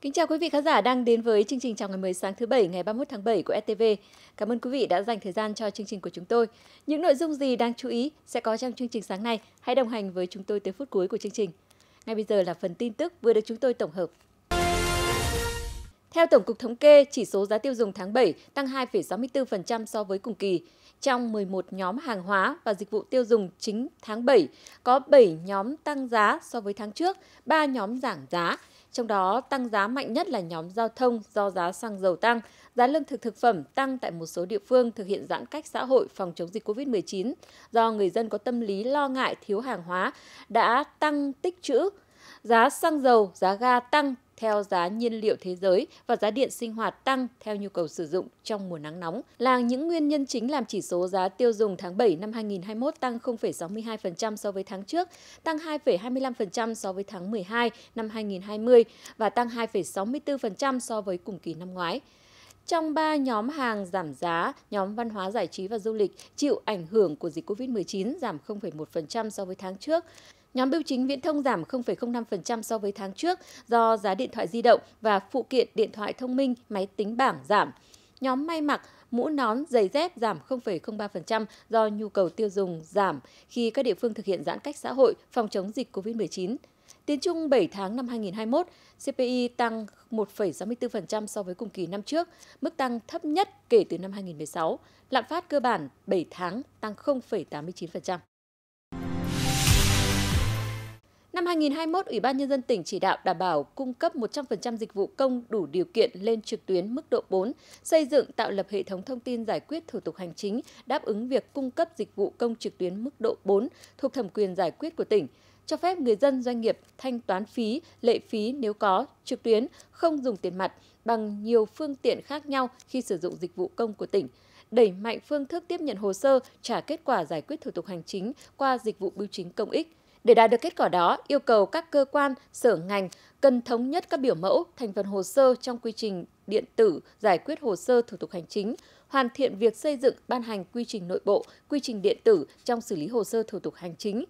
Kính chào quý vị khán giả đang đến với chương trình chào ngày mới sáng thứ Bảy ngày 31 tháng 7 của STV. Cảm ơn quý vị đã dành thời gian cho chương trình của chúng tôi. Những nội dung gì đang chú ý sẽ có trong chương trình sáng nay. Hãy đồng hành với chúng tôi tới phút cuối của chương trình. Ngay bây giờ là phần tin tức vừa được chúng tôi tổng hợp. Theo Tổng cục Thống kê, chỉ số giá tiêu dùng tháng 7 tăng 2,64% so với cùng kỳ. Trong 11 nhóm hàng hóa và dịch vụ tiêu dùng chính tháng 7, có 7 nhóm tăng giá so với tháng trước, 3 nhóm giảm giá. Trong đó, tăng giá mạnh nhất là nhóm giao thông do giá xăng dầu tăng, giá lương thực thực phẩm tăng tại một số địa phương thực hiện giãn cách xã hội phòng chống dịch COVID-19 do người dân có tâm lý lo ngại thiếu hàng hóa đã tăng tích trữ. Giá xăng dầu, giá ga tăng theo giá nhiên liệu thế giới và giá điện sinh hoạt tăng theo nhu cầu sử dụng trong mùa nắng nóng là những nguyên nhân chính làm chỉ số giá tiêu dùng tháng 7 năm 2021 tăng 0,62% so với tháng trước, tăng 2,25% so với tháng 12 năm 2020 và tăng 2,64% so với cùng kỳ năm ngoái. Trong 3 nhóm hàng giảm giá, nhóm văn hóa giải trí và du lịch chịu ảnh hưởng của dịch COVID-19 giảm 0,1% so với tháng trước. Nhóm bưu chính viễn thông giảm 0,05% so với tháng trước do giá điện thoại di động và phụ kiện điện thoại thông minh, máy tính bảng giảm. Nhóm may mặc, mũ nón, giày dép giảm 0,03% do nhu cầu tiêu dùng giảm khi các địa phương thực hiện giãn cách xã hội phòng chống dịch COVID-19. tiến chung 7 tháng năm 2021, CPI tăng 1,64% so với cùng kỳ năm trước, mức tăng thấp nhất kể từ năm 2016. Lạm phát cơ bản 7 tháng tăng 0,89%. Năm 2021, Ủy ban Nhân dân tỉnh chỉ đạo đảm bảo cung cấp 100% dịch vụ công đủ điều kiện lên trực tuyến mức độ 4, xây dựng tạo lập hệ thống thông tin giải quyết thủ tục hành chính đáp ứng việc cung cấp dịch vụ công trực tuyến mức độ 4 thuộc thẩm quyền giải quyết của tỉnh, cho phép người dân doanh nghiệp thanh toán phí, lệ phí nếu có trực tuyến, không dùng tiền mặt bằng nhiều phương tiện khác nhau khi sử dụng dịch vụ công của tỉnh đẩy mạnh phương thức tiếp nhận hồ sơ, trả kết quả giải quyết thủ tục hành chính qua dịch vụ bưu chính công ích, để đạt được kết quả đó, yêu cầu các cơ quan, sở ngành cần thống nhất các biểu mẫu, thành phần hồ sơ trong quy trình điện tử giải quyết hồ sơ thủ tục hành chính, hoàn thiện việc xây dựng ban hành quy trình nội bộ, quy trình điện tử trong xử lý hồ sơ thủ tục hành chính,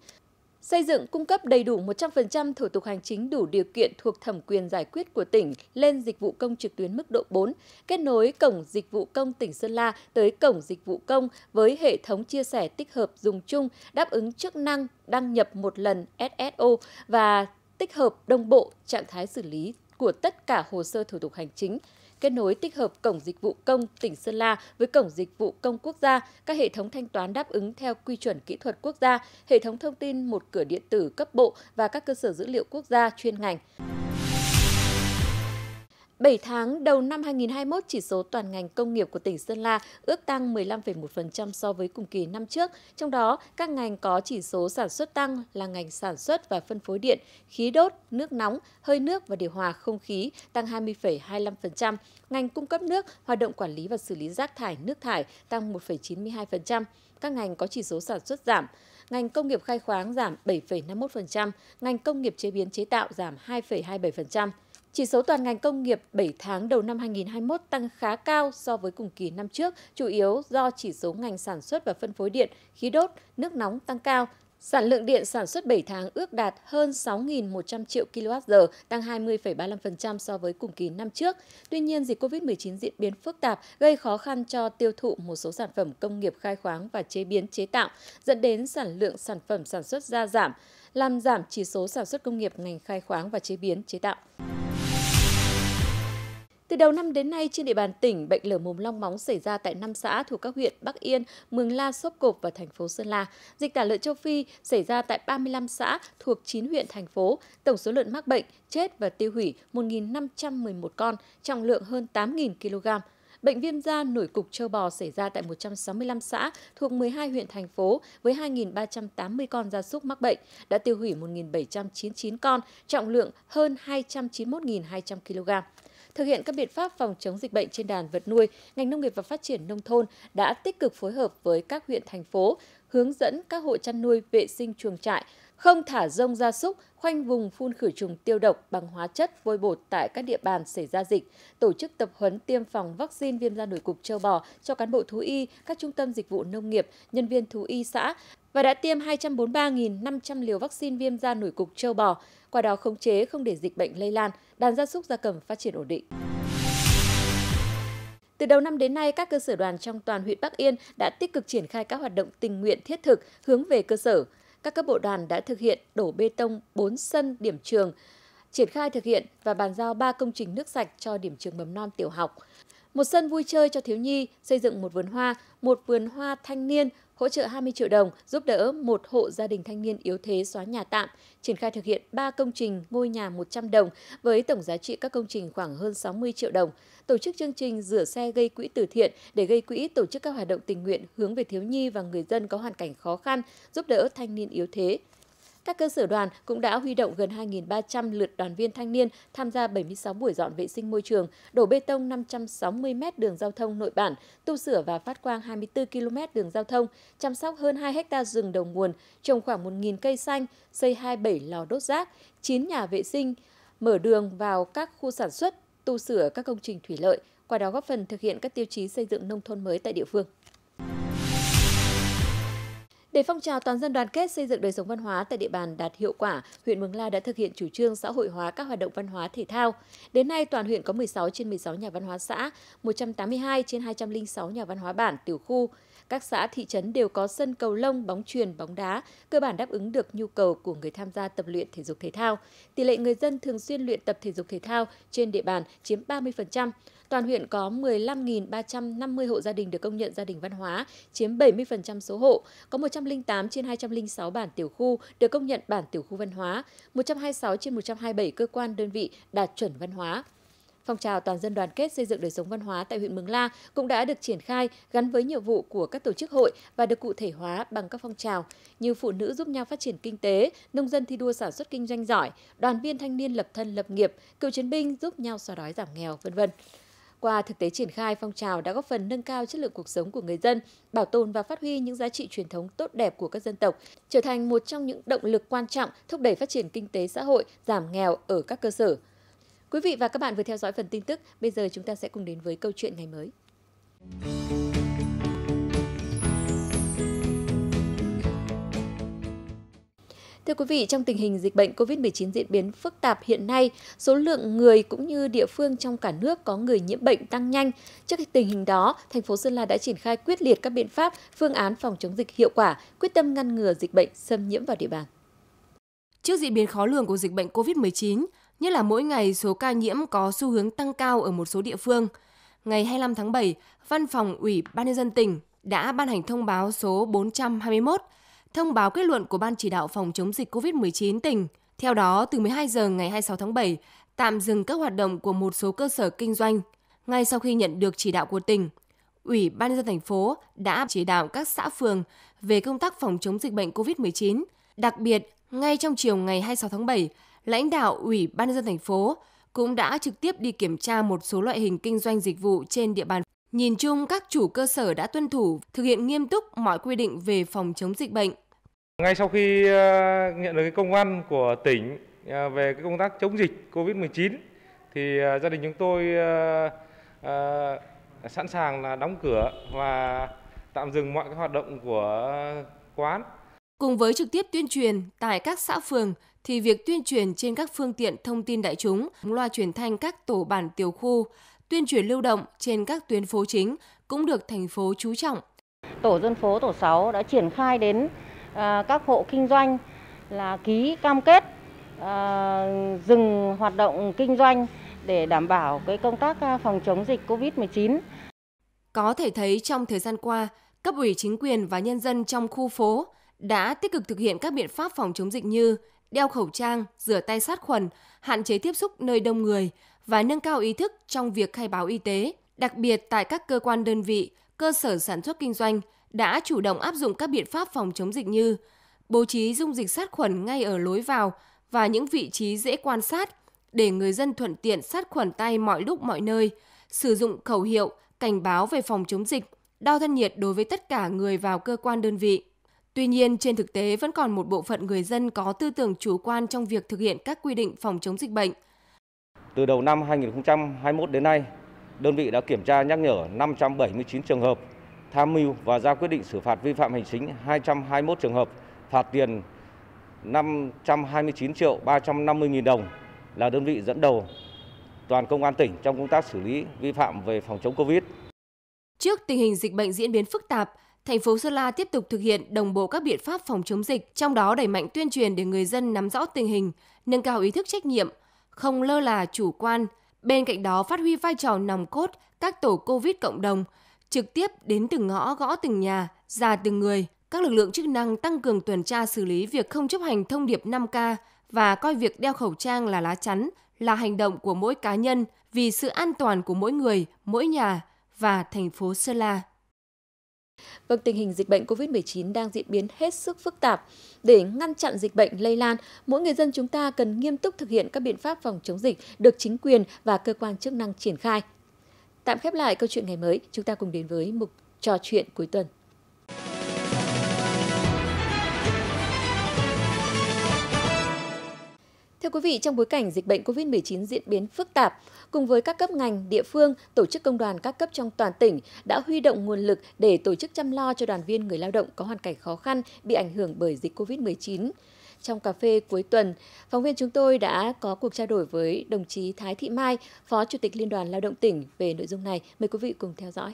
Xây dựng cung cấp đầy đủ 100% thủ tục hành chính đủ điều kiện thuộc thẩm quyền giải quyết của tỉnh lên dịch vụ công trực tuyến mức độ 4, kết nối cổng dịch vụ công tỉnh Sơn La tới cổng dịch vụ công với hệ thống chia sẻ tích hợp dùng chung đáp ứng chức năng đăng nhập một lần SSO và tích hợp đồng bộ trạng thái xử lý của tất cả hồ sơ thủ tục hành chính kết nối tích hợp cổng dịch vụ công tỉnh Sơn La với cổng dịch vụ công quốc gia, các hệ thống thanh toán đáp ứng theo quy chuẩn kỹ thuật quốc gia, hệ thống thông tin một cửa điện tử cấp bộ và các cơ sở dữ liệu quốc gia chuyên ngành. 7 tháng đầu năm 2021, chỉ số toàn ngành công nghiệp của tỉnh Sơn La ước tăng 15,1% so với cùng kỳ năm trước. Trong đó, các ngành có chỉ số sản xuất tăng là ngành sản xuất và phân phối điện, khí đốt, nước nóng, hơi nước và điều hòa không khí tăng 20,25%. Ngành cung cấp nước, hoạt động quản lý và xử lý rác thải, nước thải tăng 1,92%. Các ngành có chỉ số sản xuất giảm, ngành công nghiệp khai khoáng giảm 7,51%, ngành công nghiệp chế biến chế tạo giảm 2,27%. Chỉ số toàn ngành công nghiệp 7 tháng đầu năm 2021 tăng khá cao so với cùng kỳ năm trước, chủ yếu do chỉ số ngành sản xuất và phân phối điện, khí đốt, nước nóng tăng cao. Sản lượng điện sản xuất 7 tháng ước đạt hơn 6.100 triệu kWh, tăng 20,35% so với cùng kỳ năm trước. Tuy nhiên, dịch COVID-19 diễn biến phức tạp gây khó khăn cho tiêu thụ một số sản phẩm công nghiệp khai khoáng và chế biến chế tạo, dẫn đến sản lượng sản phẩm sản xuất ra giảm, làm giảm chỉ số sản xuất công nghiệp ngành khai khoáng và chế biến chế tạo. Từ đầu năm đến nay, trên địa bàn tỉnh, bệnh lở mồm long móng xảy ra tại 5 xã thuộc các huyện Bắc Yên, Mường La, Sốp Cộp và thành phố Sơn La. Dịch tả lợn châu Phi xảy ra tại 35 xã thuộc 9 huyện thành phố. Tổng số lợn mắc bệnh, chết và tiêu hủy 1.511 con, trọng lượng hơn 8.000 kg. Bệnh viêm da nổi cục châu bò xảy ra tại 165 xã thuộc 12 huyện thành phố với 2.380 con gia súc mắc bệnh, đã tiêu hủy 1.799 con, trọng lượng hơn 291.200 kg thực hiện các biện pháp phòng chống dịch bệnh trên đàn vật nuôi, ngành nông nghiệp và phát triển nông thôn đã tích cực phối hợp với các huyện thành phố hướng dẫn các hộ chăn nuôi vệ sinh chuồng trại, không thả rông gia súc, khoanh vùng phun khử trùng tiêu độc bằng hóa chất vôi bột tại các địa bàn xảy ra dịch, tổ chức tập huấn tiêm phòng vaccine viêm da nổi cục châu bò cho cán bộ thú y, các trung tâm dịch vụ nông nghiệp, nhân viên thú y xã và đã tiêm 243.500 liều vaccine viêm da nổi cục châu bò qua đó khống chế không để dịch bệnh lây lan, đàn gia súc gia cầm phát triển ổn định. Từ đầu năm đến nay, các cơ sở đoàn trong toàn huyện Bắc Yên đã tích cực triển khai các hoạt động tình nguyện thiết thực hướng về cơ sở. Các cấp bộ đoàn đã thực hiện đổ bê tông 4 sân điểm trường, triển khai thực hiện và bàn giao 3 công trình nước sạch cho điểm trường mầm non tiểu học. Một sân vui chơi cho thiếu nhi, xây dựng một vườn hoa, một vườn hoa thanh niên, hỗ trợ 20 triệu đồng giúp đỡ một hộ gia đình thanh niên yếu thế xóa nhà tạm, triển khai thực hiện 3 công trình ngôi nhà 100 đồng với tổng giá trị các công trình khoảng hơn 60 triệu đồng, tổ chức chương trình rửa xe gây quỹ từ thiện để gây quỹ tổ chức các hoạt động tình nguyện hướng về thiếu nhi và người dân có hoàn cảnh khó khăn, giúp đỡ thanh niên yếu thế. Các cơ sở đoàn cũng đã huy động gần 2.300 lượt đoàn viên thanh niên tham gia 76 buổi dọn vệ sinh môi trường, đổ bê tông 560 m đường giao thông nội bản, tu sửa và phát quang 24 km đường giao thông, chăm sóc hơn 2 ha rừng đầu nguồn, trồng khoảng 1.000 cây xanh, xây 27 lò đốt rác, 9 nhà vệ sinh, mở đường vào các khu sản xuất, tu sửa các công trình thủy lợi, qua đó góp phần thực hiện các tiêu chí xây dựng nông thôn mới tại địa phương. Để phong trào toàn dân đoàn kết xây dựng đời sống văn hóa tại địa bàn đạt hiệu quả, huyện Mường La đã thực hiện chủ trương xã hội hóa các hoạt động văn hóa thể thao. Đến nay, toàn huyện có 16 trên 16 nhà văn hóa xã, 182 trên 206 nhà văn hóa bản, tiểu khu. Các xã thị trấn đều có sân cầu lông, bóng truyền, bóng đá, cơ bản đáp ứng được nhu cầu của người tham gia tập luyện thể dục thể thao. Tỷ lệ người dân thường xuyên luyện tập thể dục thể thao trên địa bàn chiếm 30%. Toàn huyện có 15.350 hộ gia đình được công nhận gia đình văn hóa, chiếm 70% số hộ. Có 108 trên 206 bản tiểu khu được công nhận bản tiểu khu văn hóa, 126 trên 127 cơ quan đơn vị đạt chuẩn văn hóa. Phong trào toàn dân đoàn kết xây dựng đời sống văn hóa tại huyện Mường La cũng đã được triển khai gắn với nhiệm vụ của các tổ chức hội và được cụ thể hóa bằng các phong trào như phụ nữ giúp nhau phát triển kinh tế, nông dân thi đua sản xuất kinh doanh giỏi, đoàn viên thanh niên lập thân lập nghiệp, cựu chiến binh giúp nhau xóa đói giảm nghèo, vân vân. Qua thực tế triển khai phong trào đã góp phần nâng cao chất lượng cuộc sống của người dân, bảo tồn và phát huy những giá trị truyền thống tốt đẹp của các dân tộc, trở thành một trong những động lực quan trọng thúc đẩy phát triển kinh tế xã hội, giảm nghèo ở các cơ sở. Quý vị và các bạn vừa theo dõi phần tin tức, bây giờ chúng ta sẽ cùng đến với câu chuyện ngày mới. Thưa quý vị, trong tình hình dịch bệnh COVID-19 diễn biến phức tạp hiện nay, số lượng người cũng như địa phương trong cả nước có người nhiễm bệnh tăng nhanh. Trước tình hình đó, thành phố Sơn La đã triển khai quyết liệt các biện pháp, phương án phòng chống dịch hiệu quả, quyết tâm ngăn ngừa dịch bệnh xâm nhiễm vào địa bàn. Trước diễn biến khó lường của dịch bệnh COVID-19, nhất là mỗi ngày số ca nhiễm có xu hướng tăng cao ở một số địa phương. Ngày 25 tháng 7, Văn phòng Ủy ban nhân dân tỉnh đã ban hành thông báo số 421 thông báo kết luận của Ban chỉ đạo phòng chống dịch COVID-19 tỉnh. Theo đó, từ 12 giờ ngày 26 tháng 7, tạm dừng các hoạt động của một số cơ sở kinh doanh. Ngay sau khi nhận được chỉ đạo của tỉnh, Ủy ban nhân dân thành phố đã chỉ đạo các xã phường về công tác phòng chống dịch bệnh COVID-19. Đặc biệt, ngay trong chiều ngày 26 tháng 7, lãnh đạo Ủy ban nhân dân thành phố cũng đã trực tiếp đi kiểm tra một số loại hình kinh doanh dịch vụ trên địa bàn Nhìn chung, các chủ cơ sở đã tuân thủ, thực hiện nghiêm túc mọi quy định về phòng chống dịch bệnh. Ngay sau khi ờ, nhận được cái công văn của tỉnh ờ, về cái công tác chống dịch COVID-19 thì ờ, gia đình chúng tôi sẵn sàng là đóng cửa và tạm dừng mọi cái hoạt động của quán. Cùng với trực tiếp tuyên truyền tại các xã phường thì việc tuyên truyền trên các phương tiện thông tin đại chúng, loa truyền thanh các tổ bản tiểu khu tuyên truyền lưu động trên các tuyến phố chính cũng được thành phố chú trọng. Tổ dân phố tổ 6 đã triển khai đến à, các hộ kinh doanh là ký cam kết à, dừng hoạt động kinh doanh để đảm bảo cái công tác à, phòng chống dịch Covid-19. Có thể thấy trong thời gian qua, cấp ủy chính quyền và nhân dân trong khu phố đã tích cực thực hiện các biện pháp phòng chống dịch như đeo khẩu trang, rửa tay sát khuẩn, hạn chế tiếp xúc nơi đông người và nâng cao ý thức trong việc khai báo y tế, đặc biệt tại các cơ quan đơn vị, cơ sở sản xuất kinh doanh đã chủ động áp dụng các biện pháp phòng chống dịch như bố trí dung dịch sát khuẩn ngay ở lối vào và những vị trí dễ quan sát để người dân thuận tiện sát khuẩn tay mọi lúc mọi nơi, sử dụng khẩu hiệu cảnh báo về phòng chống dịch, đo thân nhiệt đối với tất cả người vào cơ quan đơn vị. Tuy nhiên, trên thực tế vẫn còn một bộ phận người dân có tư tưởng chủ quan trong việc thực hiện các quy định phòng chống dịch bệnh – từ đầu năm 2021 đến nay, đơn vị đã kiểm tra nhắc nhở 579 trường hợp, tham mưu và ra quyết định xử phạt vi phạm hành chính 221 trường hợp, phạt tiền 529 triệu 350 nghìn đồng là đơn vị dẫn đầu toàn công an tỉnh trong công tác xử lý vi phạm về phòng chống Covid. Trước tình hình dịch bệnh diễn biến phức tạp, thành phố Sơn La tiếp tục thực hiện đồng bộ các biện pháp phòng chống dịch, trong đó đẩy mạnh tuyên truyền để người dân nắm rõ tình hình, nâng cao ý thức trách nhiệm, không lơ là chủ quan. Bên cạnh đó phát huy vai trò nòng cốt các tổ Covid cộng đồng, trực tiếp đến từng ngõ gõ từng nhà, ra từng người. Các lực lượng chức năng tăng cường tuần tra xử lý việc không chấp hành thông điệp 5K và coi việc đeo khẩu trang là lá chắn, là hành động của mỗi cá nhân vì sự an toàn của mỗi người, mỗi nhà và thành phố Sơn La. Vâng, tình hình dịch bệnh COVID-19 đang diễn biến hết sức phức tạp. Để ngăn chặn dịch bệnh lây lan, mỗi người dân chúng ta cần nghiêm túc thực hiện các biện pháp phòng chống dịch được chính quyền và cơ quan chức năng triển khai. Tạm khép lại câu chuyện ngày mới, chúng ta cùng đến với mục trò chuyện cuối tuần. Thưa quý vị, trong bối cảnh dịch bệnh COVID-19 diễn biến phức tạp, cùng với các cấp ngành, địa phương, tổ chức công đoàn các cấp trong toàn tỉnh đã huy động nguồn lực để tổ chức chăm lo cho đoàn viên người lao động có hoàn cảnh khó khăn bị ảnh hưởng bởi dịch COVID-19. Trong cà phê cuối tuần, phóng viên chúng tôi đã có cuộc trao đổi với đồng chí Thái Thị Mai, Phó Chủ tịch Liên đoàn Lao động tỉnh về nội dung này. Mời quý vị cùng theo dõi.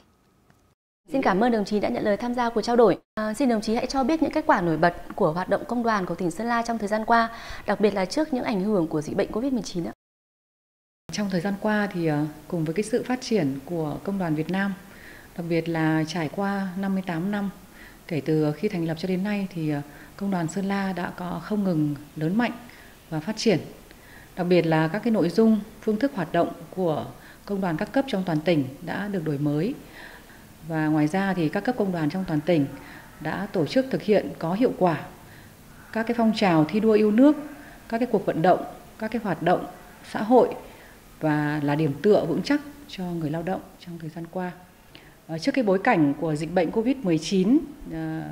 Xin cảm ơn đồng chí đã nhận lời tham gia cuộc trao đổi. À, xin đồng chí hãy cho biết những kết quả nổi bật của hoạt động công đoàn của tỉnh Sơn La trong thời gian qua, đặc biệt là trước những ảnh hưởng của dịch bệnh COVID-19 ạ. Trong thời gian qua thì à, cùng với cái sự phát triển của công đoàn Việt Nam, đặc biệt là trải qua 58 năm kể từ khi thành lập cho đến nay thì à, công đoàn Sơn La đã có không ngừng lớn mạnh và phát triển. Đặc biệt là các cái nội dung, phương thức hoạt động của công đoàn các cấp trong toàn tỉnh đã được đổi mới và ngoài ra thì các cấp công đoàn trong toàn tỉnh đã tổ chức thực hiện có hiệu quả các cái phong trào thi đua yêu nước, các cái cuộc vận động, các cái hoạt động xã hội và là điểm tựa vững chắc cho người lao động trong thời gian qua. Ờ, trước cái bối cảnh của dịch bệnh Covid-19 ờ,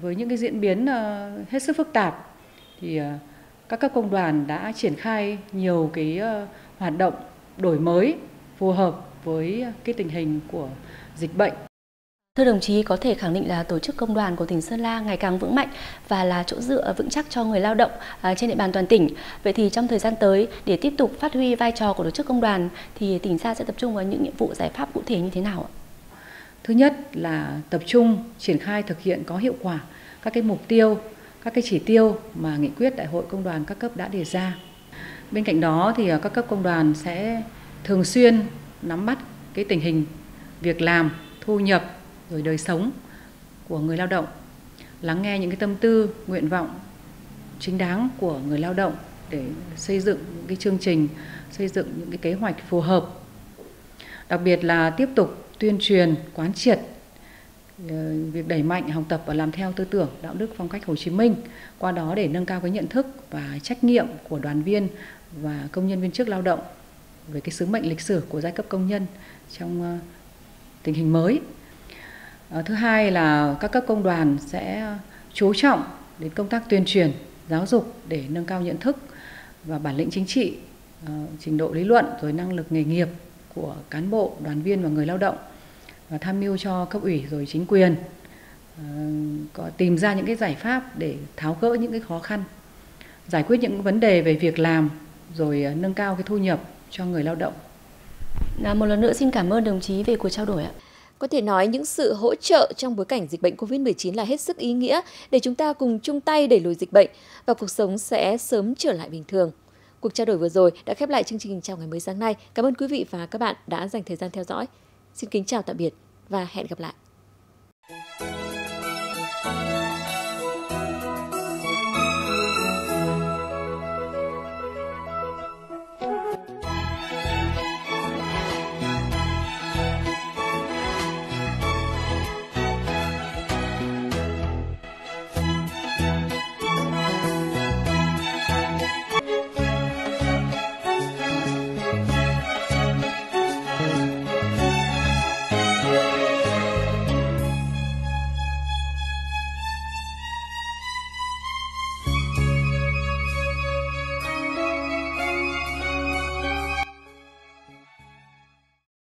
với những cái diễn biến ờ, hết sức phức tạp thì các cấp công đoàn đã triển khai nhiều cái hoạt động đổi mới phù hợp với cái tình hình của dịch bệnh. Thưa đồng chí, có thể khẳng định là tổ chức công đoàn của tỉnh Sơn La ngày càng vững mạnh và là chỗ dựa vững chắc cho người lao động à, trên địa bàn toàn tỉnh. Vậy thì trong thời gian tới, để tiếp tục phát huy vai trò của tổ chức công đoàn, thì tỉnh Sa sẽ tập trung vào những nhiệm vụ giải pháp cụ thể như thế nào ạ? Thứ nhất là tập trung triển khai thực hiện có hiệu quả các cái mục tiêu, các cái chỉ tiêu mà nghị quyết đại hội công đoàn các cấp đã đề ra. Bên cạnh đó thì à, các cấp công đoàn sẽ thường xuyên nắm bắt cái tình hình việc làm, thu nhập rồi đời sống của người lao động, lắng nghe những cái tâm tư, nguyện vọng chính đáng của người lao động để xây dựng những cái chương trình, xây dựng những cái kế hoạch phù hợp. Đặc biệt là tiếp tục tuyên truyền, quán triệt ờ, việc đẩy mạnh học tập và làm theo tư tưởng đạo đức phong cách Hồ Chí Minh, qua đó để nâng cao cái nhận thức và trách nhiệm của đoàn viên và công nhân viên chức lao động về cái sứ mệnh lịch sử của giai cấp công nhân trong ờ, tình hình mới. Ờ, thứ hai là các cấp công đoàn sẽ chú trọng đến công tác tuyên truyền, giáo dục để nâng cao nhận thức và bản lĩnh chính trị, ờ, trình độ lý luận rồi năng lực nghề nghiệp của cán bộ, đoàn viên và người lao động và tham mưu cho cấp ủy rồi chính quyền ờ, có tìm ra những cái giải pháp để tháo gỡ những cái khó khăn, giải quyết những vấn đề về việc làm rồi nâng cao cái thu nhập cho người lao động. Dạ, một lần nữa xin cảm ơn đồng chí về cuộc trao đổi ạ. Có thể nói những sự hỗ trợ trong bối cảnh dịch bệnh COVID-19 là hết sức ý nghĩa để chúng ta cùng chung tay đẩy lùi dịch bệnh và cuộc sống sẽ sớm trở lại bình thường. Cuộc trao đổi vừa rồi đã khép lại chương trình chào ngày mới sáng nay. Cảm ơn quý vị và các bạn đã dành thời gian theo dõi. Xin kính chào tạm biệt và hẹn gặp lại.